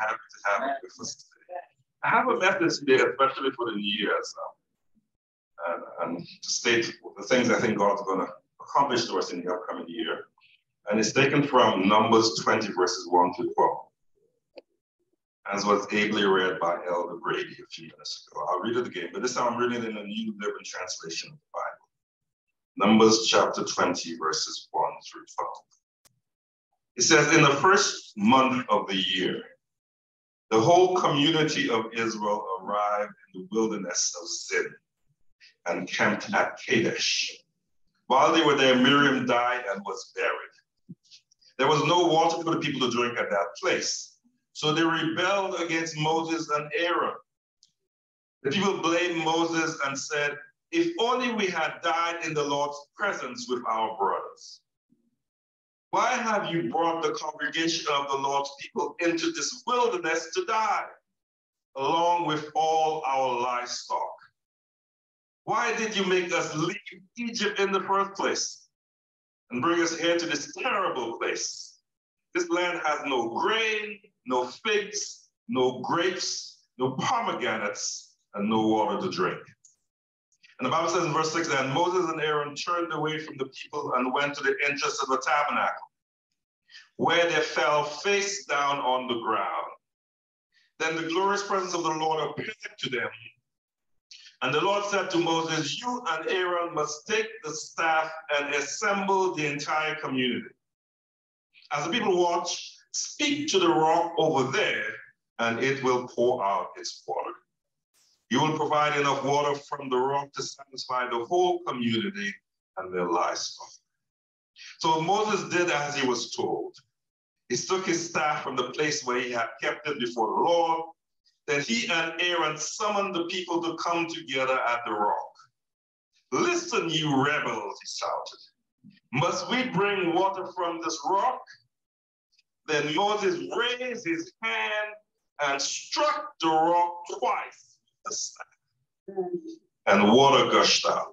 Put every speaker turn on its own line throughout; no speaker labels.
happy to have you with us today. I have a message today, especially for the new year well, and, and to state the things I think God's going to accomplish to us in the upcoming year. And it's taken from Numbers 20, verses 1 to 12, as was ably read by Elder Brady a few minutes ago. I'll read it again, but this time I'm reading it in a New Living Translation of the Bible. Numbers chapter 20, verses 1 through 12. It says, In the first month of the year, the whole community of Israel arrived in the wilderness of Zin and camped at Kadesh. While they were there, Miriam died and was buried. There was no water for the people to drink at that place. So they rebelled against Moses and Aaron. The people blamed Moses and said, If only we had died in the Lord's presence with our brothers. Why have you brought the congregation of the Lord's people into this wilderness to die, along with all our livestock? Why did you make us leave Egypt in the first place and bring us here to this terrible place? This land has no grain, no figs, no grapes, no pomegranates, and no water to drink. And the Bible says in verse 6 that Moses and Aaron turned away from the people and went to the entrance of the tabernacle, where they fell face down on the ground. Then the glorious presence of the Lord appeared to them. And the Lord said to Moses, You and Aaron must take the staff and assemble the entire community. As the people watch, speak to the rock over there, and it will pour out its water. You will provide enough water from the rock to satisfy the whole community and their livestock. So Moses did as he was told. He took his staff from the place where he had kept it before the Lord. Then he and Aaron summoned the people to come together at the rock. Listen, you rebels, he shouted. Must we bring water from this rock? Then Moses raised his hand and struck the rock twice and water gushed out.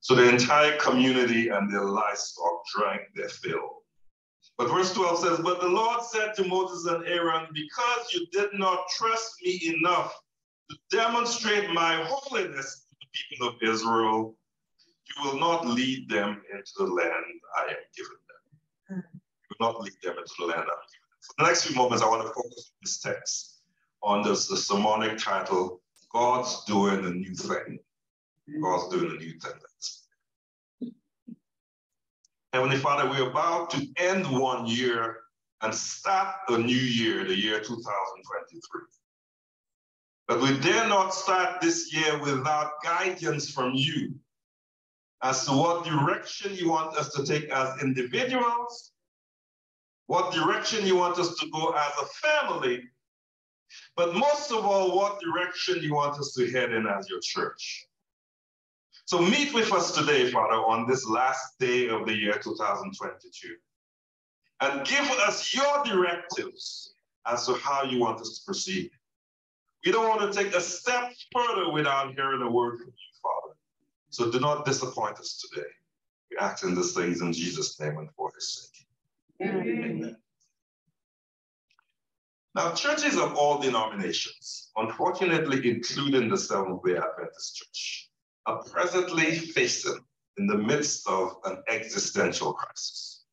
So the entire community and their livestock drank their fill. But verse 12 says, But the Lord said to Moses and Aaron, Because you did not trust me enough to demonstrate my holiness to the people of Israel, you will not lead them into the land I am giving them. You will not lead them into the land I'm them. For the next few moments, I want to focus on this text on this, the sermonic title, God's doing a new thing. God's doing a new thing. Heavenly Father, we're about to end one year and start a new year, the year 2023. But we dare not start this year without guidance from you as to what direction you want us to take as individuals, what direction you want us to go as a family, but most of all, what direction you want us to head in as your church. So meet with us today, Father, on this last day of the year 2022, and give us your directives as to how you want us to proceed. We don't want to take a step further without hearing a word from you, Father. So do not disappoint us today. We ask in these things in Jesus' name and for his sake. Amen. Amen. Now, churches of all denominations, unfortunately, including the Seventh day Adventist Church, are presently facing in the midst of an existential crisis.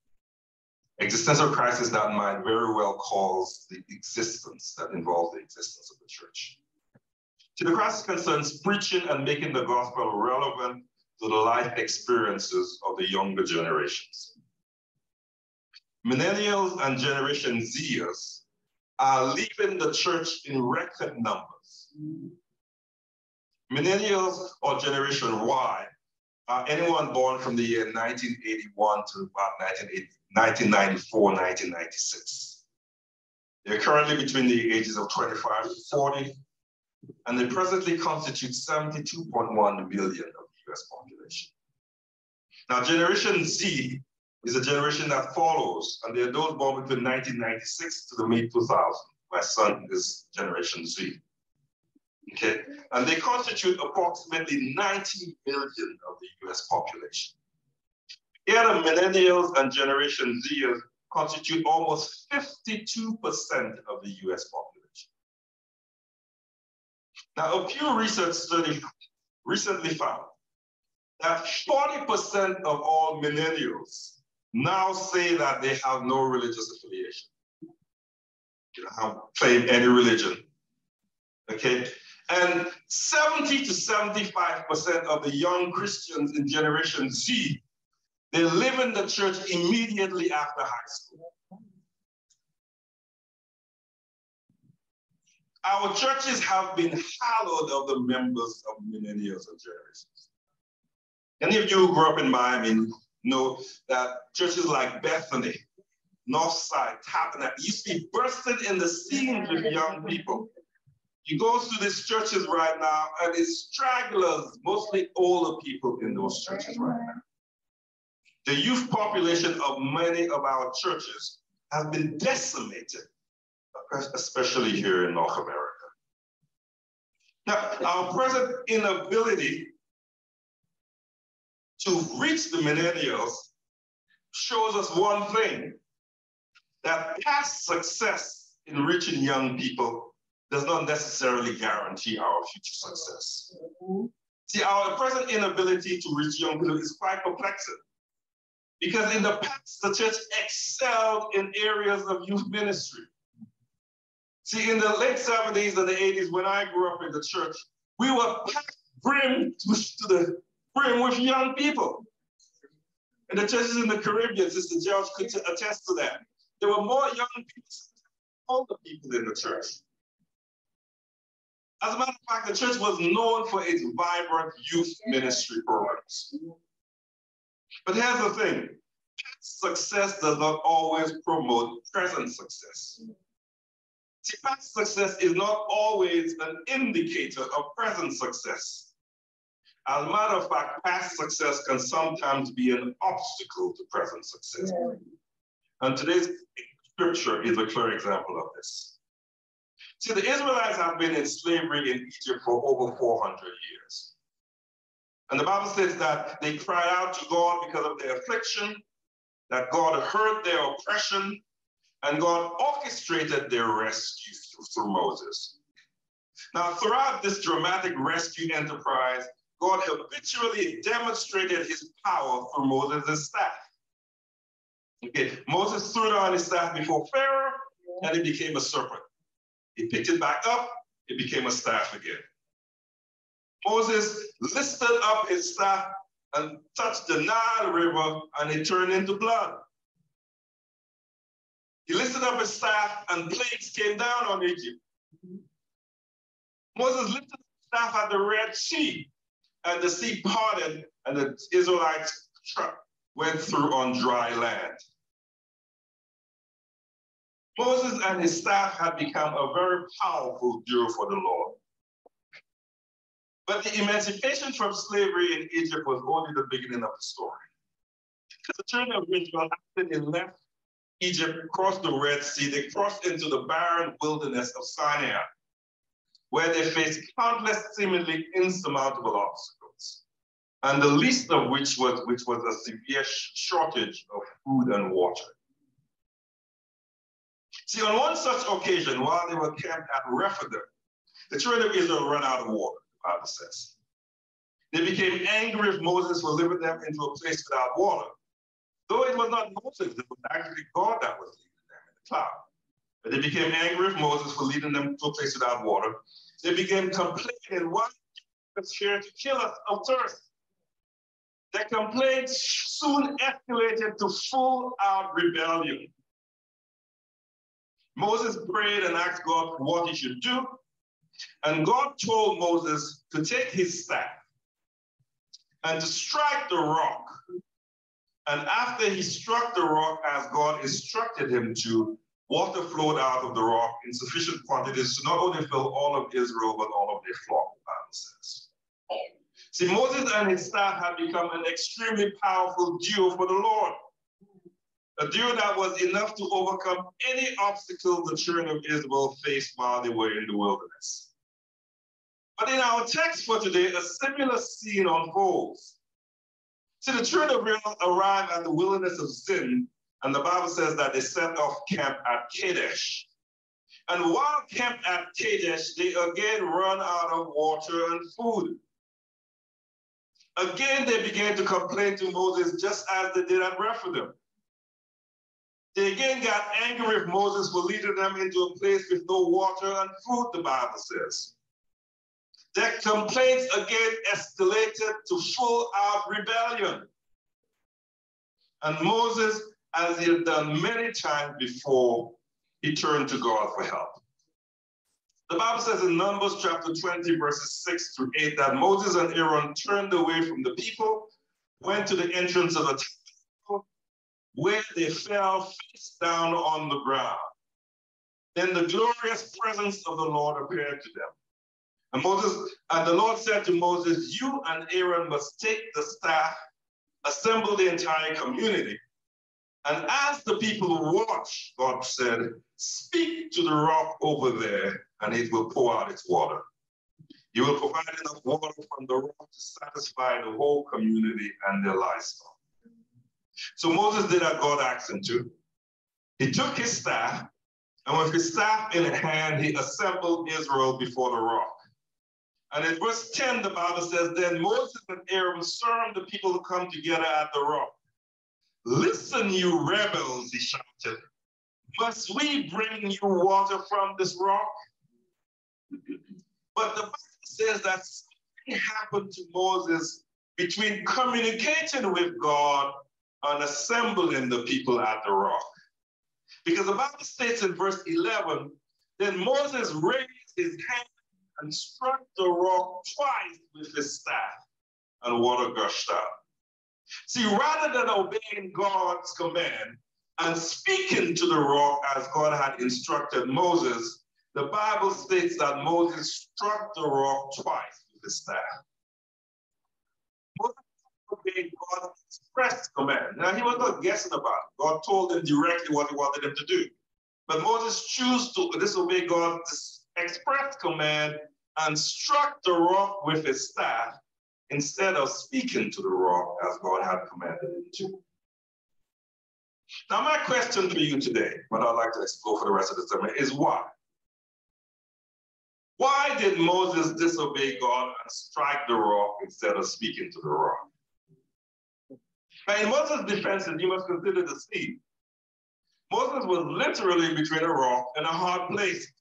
Existential crisis that might very well cause the existence, that involves the existence of the church. To the crisis concerns preaching and making the gospel relevant to the life experiences of the younger generations. Millennials and Generation Zers are leaving the church in record numbers. Millennials or Generation Y anyone born from the year 1981 to about 1994, 1996. They're currently between the ages of 25 to 40, and they presently constitute 72.1 million of the US population. Now, Generation Z is a generation that follows, and they are those born between 1996 to the mid 2000. My son is Generation Z. Okay, and they constitute approximately 90 million of the US population. Here, the millennials and Generation Z constitute almost 52% of the US population. Now, a Pew Research study recently found that 40% of all millennials now say that they have no religious affiliation. You don't have claim any religion. Okay? And 70 to 75% of the young Christians in Generation Z, they live in the church immediately after high school. Our churches have been hallowed of the members of millennials and generations. Any of you who grew up in Miami know that churches like Bethany, Northside, Tabernacle used to be bursting in the scenes with young people. You go to these churches right now, and it's stragglers, mostly older people in those churches right now. The youth population of many of our churches has been decimated, especially here in North America. Now, our present inability to reach the millennials shows us one thing that past success in reaching young people does not necessarily guarantee our future success. See, our present inability to reach young people is quite perplexing. Because in the past, the church excelled in areas of youth ministry. See, in the late 70s and the 80s, when I grew up in the church, we were packed brim to the brim with young people. And the churches in the Caribbean, Sister George could attest to that. There were more young people older people in the church. As a matter of fact, the church was known for its vibrant youth ministry programs. But here's the thing success does not always promote present success. See, past success is not always an indicator of present success. As a matter of fact, past success can sometimes be an obstacle to present success. Yeah. And today's scripture is a clear example of this. See, the Israelites have been in slavery in Egypt for over 400 years. And the Bible says that they cried out to God because of their affliction, that God heard their oppression, and God orchestrated their rescue through Moses. Now, throughout this dramatic rescue enterprise, God habitually demonstrated his power through Moses' staff. Okay, Moses threw down his staff before Pharaoh, and it became a serpent. He picked it back up, it became a staff again. Moses lifted up his staff and touched the Nile River, and it turned into blood. He lifted up his staff, and plagues came down on Egypt. Mm-hmm. Moses lifted his staff at the Red Sea, and the sea parted, and the Israelites went through on dry land. Moses and his staff had become a very powerful duo for the Lord. But the emancipation from slavery in Egypt was only the beginning of the story. The children of Israel, after they left Egypt, crossed the Red Sea, they crossed into the barren wilderness of Sinai, where they faced countless seemingly insurmountable obstacles, and the least of which was, which was a severe shortage of food and water. See, on one such occasion, while they were camped at Rephidim, the children of Israel ran out of water, the Bible says. They became angry if Moses leaving them into a place without water. Though it was not Moses, it was actually God that was leading them in the cloud. But they became angry with Moses for leading them to a place without water. They began complaining, why is here to kill us of thirst? Their complaints soon escalated to full out rebellion. Moses prayed and asked God what he should do. And God told Moses to take his staff and to strike the rock. And after he struck the rock as God instructed him to, water flowed out of the rock in sufficient quantities to not only fill all of Israel, but all of their flock, the Bible says. See, Moses and his staff had become an extremely powerful duo for the Lord. A duo that was enough to overcome any obstacle the children of Israel faced while they were in the wilderness. But in our text for today, a similar scene unfolds. See, the children of Israel arrive at the wilderness of Zin And the Bible says that they set off camp at Kadesh. And while camped at Kadesh, they again run out of water and food. Again, they began to complain to Moses just as they did at Rephidim. They again got angry with Moses for leading them into a place with no water and food, the Bible says. Their complaints again escalated to full out rebellion. And Moses, as he had done many times before, he turned to God for help. The Bible says in Numbers chapter 20, verses 6 through 8, that Moses and Aaron turned away from the people, went to the entrance of the temple, where they fell face down on the ground. Then the glorious presence of the Lord appeared to them. And Moses, and the Lord said to Moses, You and Aaron must take the staff, assemble the entire community, and as the people watch, God said, Speak to the rock over there, and it will pour out its water. You will provide enough water from the rock to satisfy the whole community and their livestock. So Moses did what God asked him to. He took his staff, and with his staff in hand, he assembled Israel before the rock. And in verse 10, the Bible says, Then Moses and Aaron served the people to come together at the rock. Listen, you rebels, he shouted. Must we bring you water from this rock? But the Bible says that something happened to Moses between communicating with God and assembling the people at the rock. Because the Bible states in verse 11, then Moses raised his hand and struck the rock twice with his staff, and water gushed out. See, rather than obeying God's command and speaking to the rock as God had instructed Moses, the Bible states that Moses struck the rock twice with his staff. Moses obeyed God's express command. Now, he was not guessing about it. God told him directly what he wanted him to do. But Moses chose to disobey God's express command and struck the rock with his staff instead of speaking to the rock as God had commanded him to. Now, my question to you today, what I'd like to explore for the rest of the sermon, is why? Why did Moses disobey God and strike the rock instead of speaking to the rock? Now, in Moses' defense, you must consider the scene. Moses was literally between a rock and a hard place.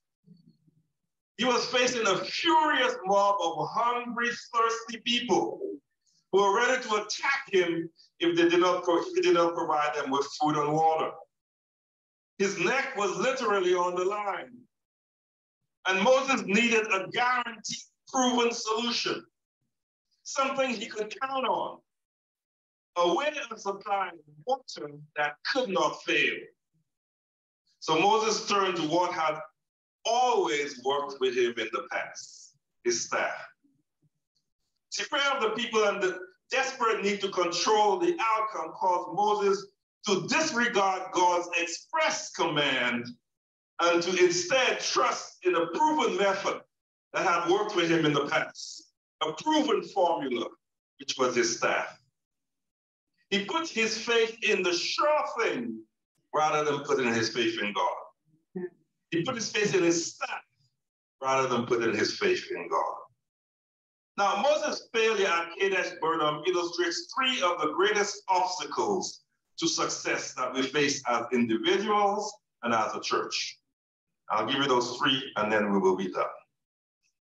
He was facing a furious mob of hungry, thirsty people who were ready to attack him if they did not, if he did not provide them with food and water. His neck was literally on the line. And Moses needed a guaranteed, proven solution, something he could count on, a way of supplying water that could not fail. So Moses turned to what had always worked with him in the past, his staff. See, prayer of the people and the desperate need to control the outcome caused Moses to disregard God's express command and to instead trust in a proven method that had worked with him in the past, a proven formula, which was his staff. He put his faith in the sure thing rather than putting his faith in God. He put his faith in his staff rather than putting his faith in God. Now, Moses' failure at Kadesh Barnea illustrates three of the greatest obstacles to success that we face as individuals and as a church. I'll give you those three and then we will be done.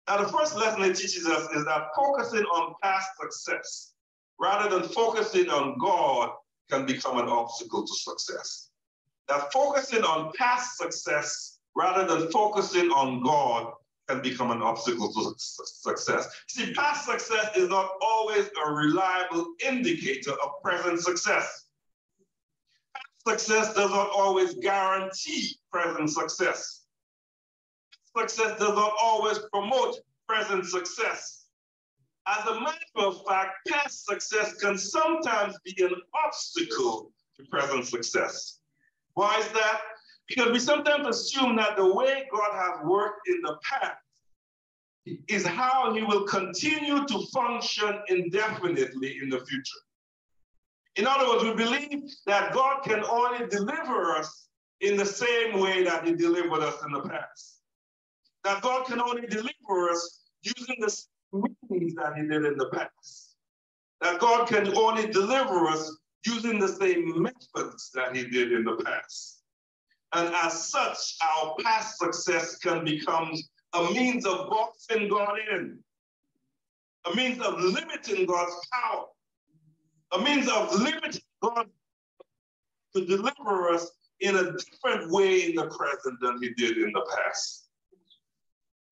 Now, the first lesson it teaches us is that focusing on past success rather than focusing on God can become an obstacle to success. That focusing on past success rather than focusing on God can become an obstacle to success. See, past success is not always a reliable indicator of present success. Past success does not always guarantee present success. Past Success does not always promote present success. As a matter of fact, past success can sometimes be an obstacle to present success. Why is that? Because we sometimes assume that the way God has worked in the past is how he will continue to function indefinitely in the future. In other words, we believe that God can only deliver us in the same way that he delivered us in the past. That God can only deliver us using the same means that he did in the past. That God can only deliver us using the same methods that he did in the past. And as such, our past success can become a means of boxing God in, a means of limiting God's power, a means of limiting God to deliver us in a different way in the present than he did in the past.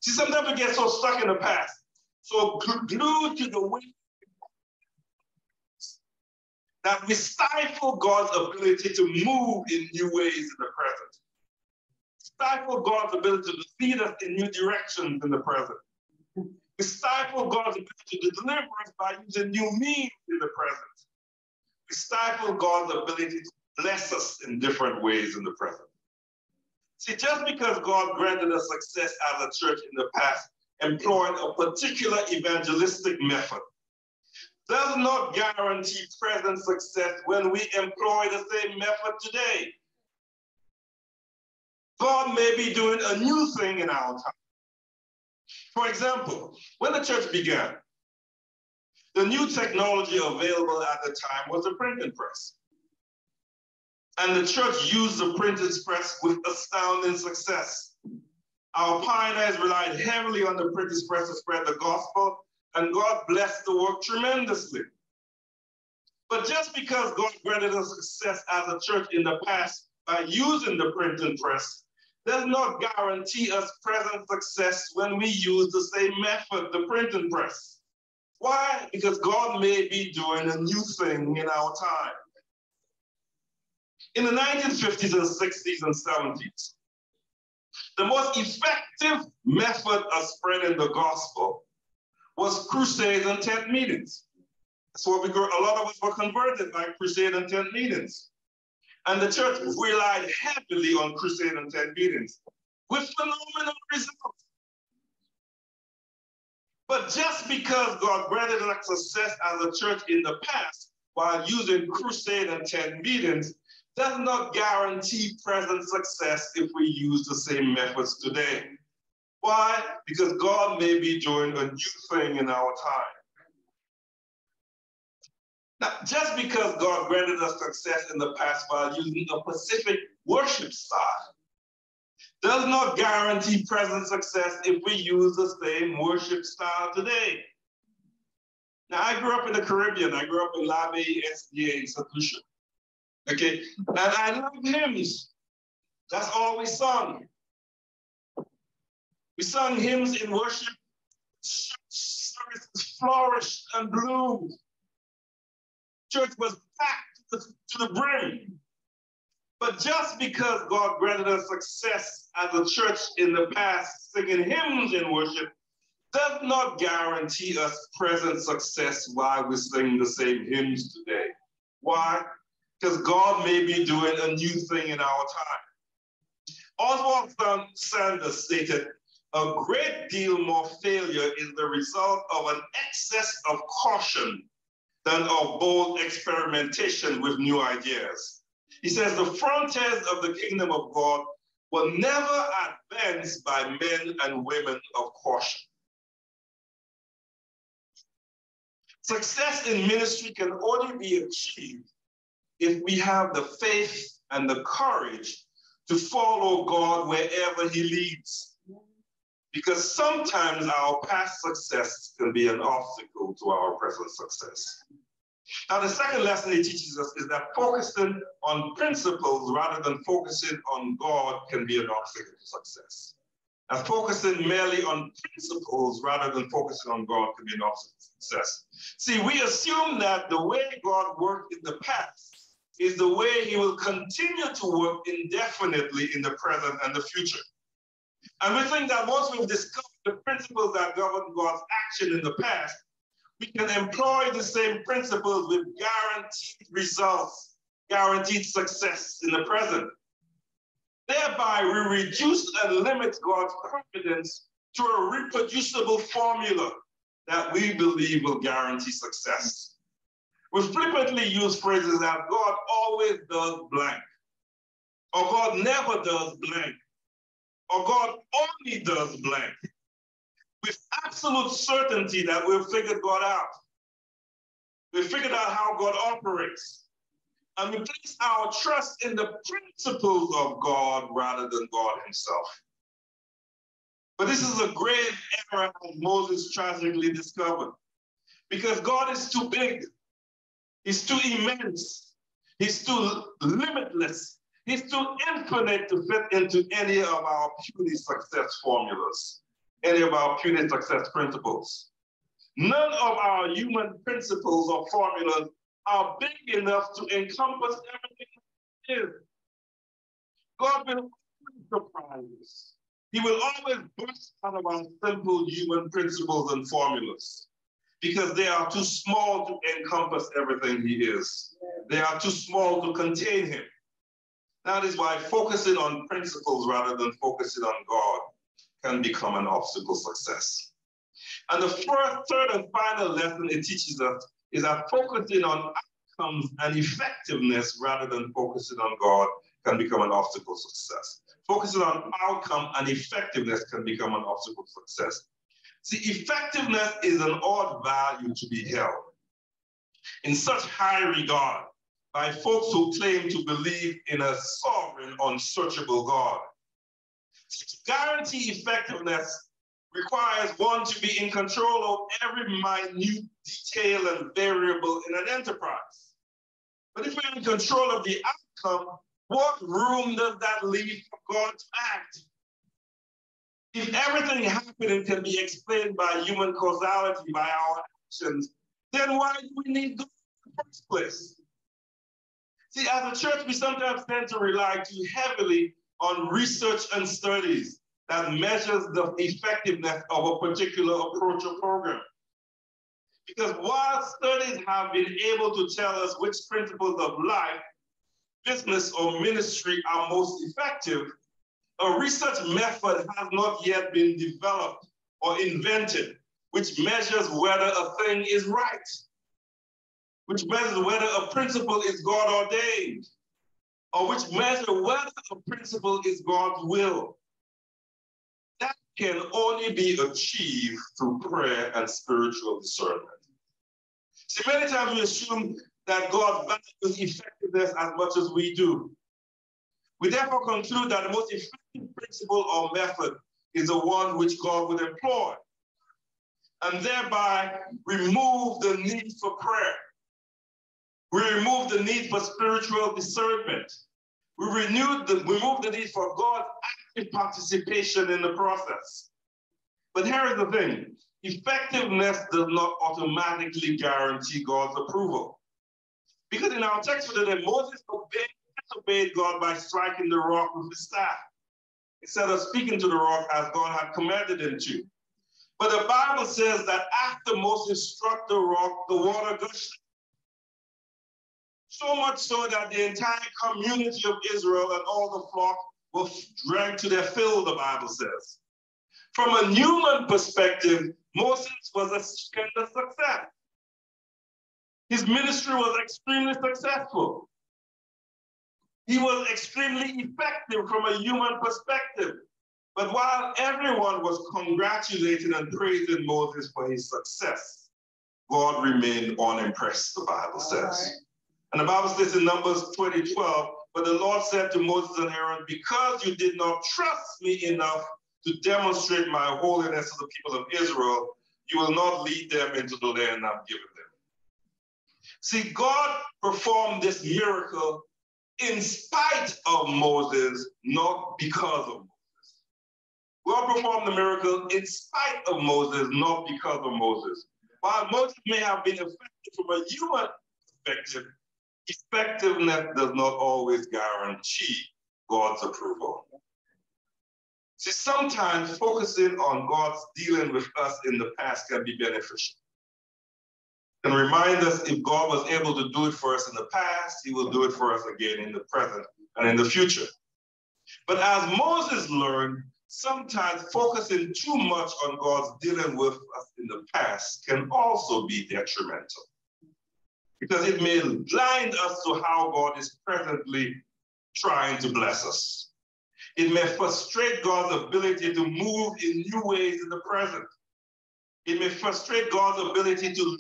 See, sometimes we get so stuck in the past, so glued to the way that we stifle God's ability to move in new ways in the present. Stifle God's ability to lead us in new directions in the present. We stifle God's ability to deliver us by using new means in the present. We stifle God's ability to bless us in different ways in the present. See, just because God granted us success as a church in the past, employing a particular evangelistic method, does not guarantee present success when we employ the same method today. God may be doing a new thing in our time. For example, when the church began, the new technology available at the time was the printing press. And the church used the printing press with astounding success. Our pioneers relied heavily on the printing press to spread the gospel and God blessed the work tremendously. But just because God granted us success as a church in the past by using the printing press does not guarantee us present success when we use the same method, the printing press. Why? Because God may be doing a new thing in our time. In the 1950s and 60s and 70s, the most effective method of spreading the gospel was crusades and tent meetings. So we grew, a lot of us were converted by crusade and tent meetings. And the church relied heavily on crusade and tent meetings with phenomenal results. But just because God granted us success as a church in the past while using crusade and tent meetings does not guarantee present success if we use the same methods today. Why? Because God may be doing a new thing in our time. Now, just because God granted us success in the past by using a specific worship style does not guarantee present success if we use the same worship style today. Now, I grew up in the Caribbean. I grew up in Labe SDA institution. Okay, and I love hymns. That's all we sung. We sung hymns in worship. Church Services flourished and bloomed. Church was packed to the, to the brim. But just because God granted us success as a church in the past, singing hymns in worship, does not guarantee us present success while we sing the same hymns today. Why? Because God may be doing a new thing in our time. Oswald Sanders stated, a great deal more failure is the result of an excess of caution than of bold experimentation with new ideas. He says the frontiers of the kingdom of God were never advanced by men and women of caution. Success in ministry can only be achieved if we have the faith and the courage to follow God wherever he leads because sometimes our past success can be an obstacle to our present success. Now, the second lesson he teaches us is that focusing on principles rather than focusing on God can be an obstacle to success. And focusing merely on principles rather than focusing on God can be an obstacle to success. See, we assume that the way God worked in the past is the way he will continue to work indefinitely in the present and the future. And we think that once we've discovered the principles that govern God's action in the past, we can employ the same principles with guaranteed results, guaranteed success in the present. Thereby, we reduce and limit God's confidence to a reproducible formula that we believe will guarantee success. We frequently use phrases that God always does blank, or God never does blank, or God only does blank. With absolute certainty that we've figured God out. We figured out how God operates. And we place our trust in the principles of God rather than God himself. But this is a grave error that Moses tragically discovered. Because God is too big, He's too immense, He's too limitless, He's too infinite to fit into any of our puny success formulas, any of our puny success principles. None of our human principles or formulas are big enough to encompass everything is. God will always surprise us. He will always burst out of our simple human principles and formulas because they are too small to encompass everything he is. They are too small to contain him. That is why focusing on principles rather than focusing on God can become an obstacle success. And the first, third, and final lesson it teaches us is that focusing on outcomes and effectiveness rather than focusing on God can become an obstacle success. Focusing on outcome and effectiveness can become an obstacle to success. See, effectiveness is an odd value to be held in such high regard by folks who claim to believe in a sovereign, unsearchable God. To guarantee effectiveness requires one to be in control of every minute detail and variable in an enterprise. But if we're in control of the outcome, what room does that leave for God to act? If everything happening can be explained by human causality, by our actions, then why do we need God in the first place? See, as a church, we sometimes tend to rely too heavily on research and studies that measures the effectiveness of a particular approach or program. Because while studies have been able to tell us which principles of life, business, or ministry are most effective, a research method has not yet been developed or invented which measures whether a thing is right, which measures whether a principle is God ordained, or which measure whether a principle is God's will That can only be achieved through prayer and spiritual discernment. See, many times we assume that God values effectiveness as much as we do. We therefore conclude that the most effective principle or method is the one which God would employ, and thereby remove the need for prayer. We remove the need for spiritual discernment. We renewed the, remove the need for God's active participation in the process. But here is the thing effectiveness does not automatically guarantee God's approval. Because in our text today, Moses obeyed, obeyed God by striking the rock with his staff instead of speaking to the rock as God had commanded him to. But the Bible says that after Moses struck the rock, the water gushed. So much so that the entire community of Israel and all the flock were dragged to their fill, the Bible says. From a human perspective, Moses was a kind of success. His ministry was extremely successful. He was extremely effective from a human perspective. But while everyone was congratulating and praising Moses for his success, God remained unimpressed, the Bible says. And the Bible says in Numbers 20, 12, but the Lord said to Moses and Aaron, Because you did not trust me enough to demonstrate my holiness to the people of Israel, you will not lead them into the land I've given them. See, God performed this miracle in spite of Moses, not because of Moses. God performed the miracle in spite of Moses, not because of Moses. While Moses may have been effective from a human perspective, effectiveness does not always guarantee God's approval. See, sometimes focusing on God's dealing with us in the past can be beneficial. And remind us if God was able to do it for us in the past, he will do it for us again in the present and in the future. But as Moses learned, sometimes focusing too much on God's dealing with us in the past can also be detrimental. Because it may blind us to how God is presently trying to bless us. It may frustrate God's ability to move in new ways in the present. It may frustrate God's ability to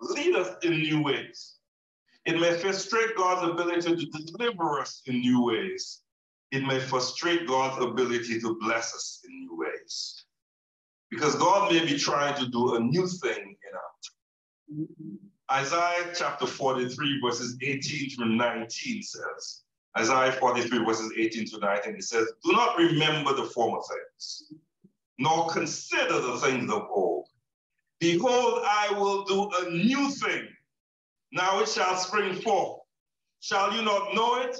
lead us in new ways. It may frustrate God's ability to deliver us in new ways. It may frustrate God's ability to bless us in new ways. Because God may be trying to do a new thing in time. Isaiah chapter 43, verses 18 through 19 says, Isaiah 43, verses 18 to 19, it says, Do not remember the former things, nor consider the things of old. Behold, I will do a new thing. Now it shall spring forth. Shall you not know it?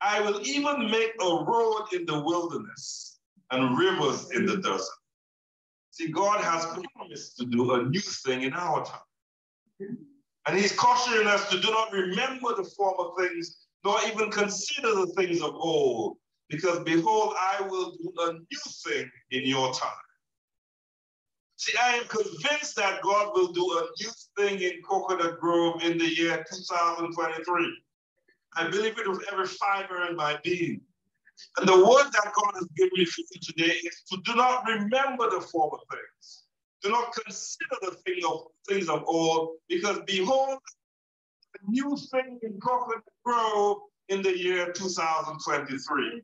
I will even make a road in the wilderness and rivers in the desert. See, God has promised to do a new thing in our time. And he's cautioning us to do not remember the former things, nor even consider the things of old, because behold, I will do a new thing in your time. See, I am convinced that God will do a new thing in Coconut Grove in the year 2023. I believe it with every fiber in my being. And the word that God has given me for you today is to do not remember the former things. Do not consider the thing of, things of old, because behold, a new thing in Coconut Grove in the year 2023.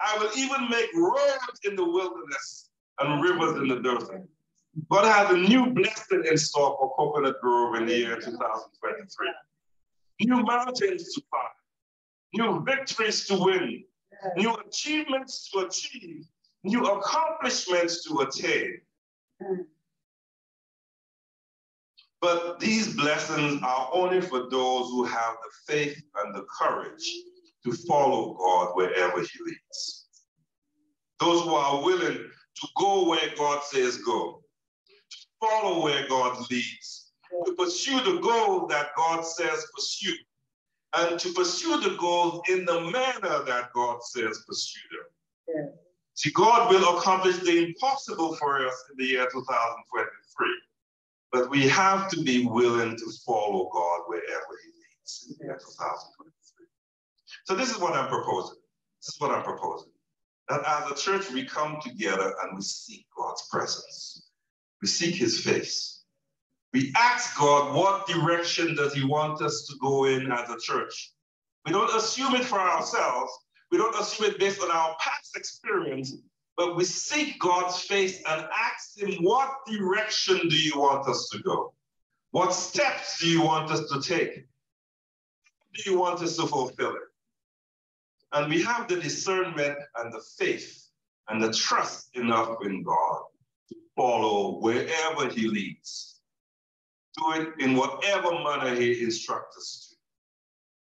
I will even make roads in the wilderness and rivers in the desert. God has a new blessing in store for Coconut Grove in the year 2023. New mountains to climb, new victories to win, new achievements to achieve, new accomplishments to attain. But these blessings are only for those who have the faith and the courage to follow God wherever He leads. Those who are willing to go where God says go, to follow where God leads, to pursue the goal that God says pursue, and to pursue the goals in the manner that God says pursue them. Yeah. See, God will accomplish the impossible for us in the year 2023. But we have to be willing to follow God wherever He leads in the year 2023. So this is what I'm proposing. This is what I'm proposing. That as a church, we come together and we seek God's presence. We seek His face. We ask God, what direction does He want us to go in as a church? We don't assume it for ourselves. We don't assume it based on our past experience, but we seek God's face and ask Him, what direction do you want us to go? What steps do you want us to take? Do you want us to fulfill it? And we have the discernment and the faith and the trust enough in God to follow wherever He leads do it in whatever manner he instructs us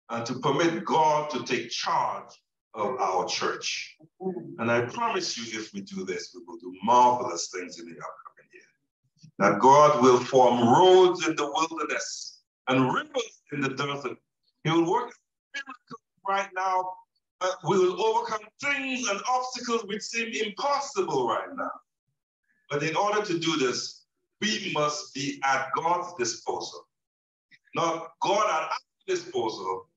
to, and to permit God to take charge of our church. And I promise you, if we do this, we will do marvelous things in the upcoming year. That God will form roads in the wilderness and rivers in the desert. He will work miracles right now. Uh, we will overcome things and obstacles which seem impossible right now. But in order to do this, we must be at God's disposal. Not God at our disposal,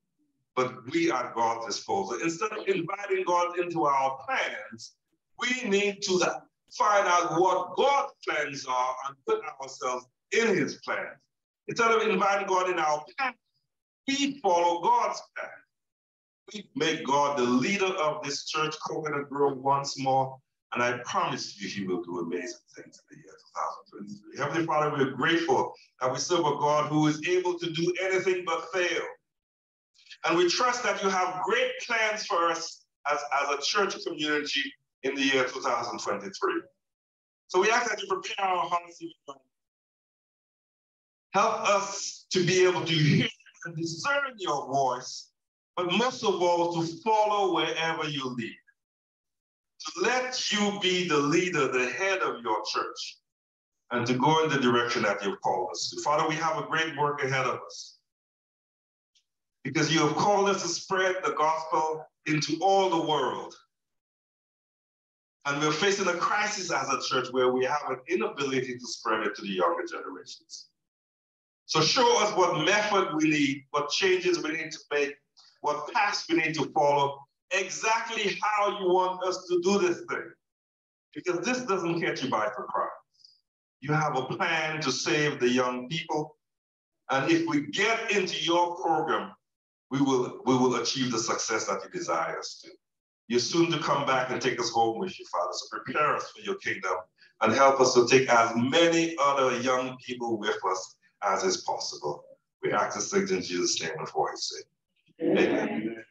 but we at God's disposal. Instead of inviting God into our plans, we need to find out what God's plans are and put ourselves in his plans. Instead of inviting God in our plans, we follow God's plan. We make God the leader of this church, Coconut Grove, once more, and I promise you, he will do amazing things in the year 2023. Heavenly Father, we're grateful that we serve a God who is able to do anything but fail. And we trust that you have great plans for us as, as a church community in the year 2023. So we ask that you prepare our hearts Help us to be able to hear and discern your voice, but most of all, to follow wherever you lead to let you be the leader, the head of your church, and to go in the direction that you've called us to. Father, we have a great work ahead of us because you have called us to spread the gospel into all the world. And we're facing a crisis as a church where we have an inability to spread it to the younger generations. So show us what method we need, what changes we need to make, what paths we need to follow, exactly how you want us to do this thing. Because this doesn't catch you by surprise. You have a plan to save the young people. And if we get into your program, we will, we will achieve the success that you desire us to. You're soon to come back and take us home with you, Father. So prepare us for your kingdom and help us to take as many other young people with us as is possible. We ask this things in Jesus' name before I say. Amen. Amen.